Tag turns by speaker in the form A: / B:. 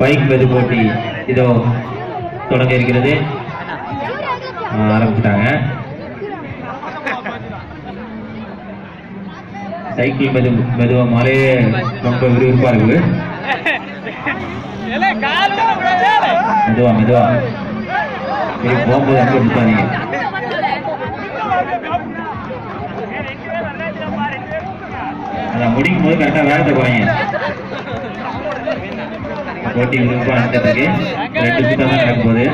A: Bike மெது போட்டி இதோ தொடங்க இருக்கிறது. ஆரம்பிச்சிட்டாங்க. சைக்கிள் மெது மெதுவா மழையே ரொம்ப விறுவிறுப்பா இருக்குது. மெதுவா மெதுவா. போகும்போது அங்கே விட்டாதீங்க அதான் முடிக்கும் போது கரெக்டாக வேகத்தை குறைங்க. போட்டி விறுவிறுப்பா நடந்துட்டு ரெண்டு சுத்தம் தான் நடக்கும் போது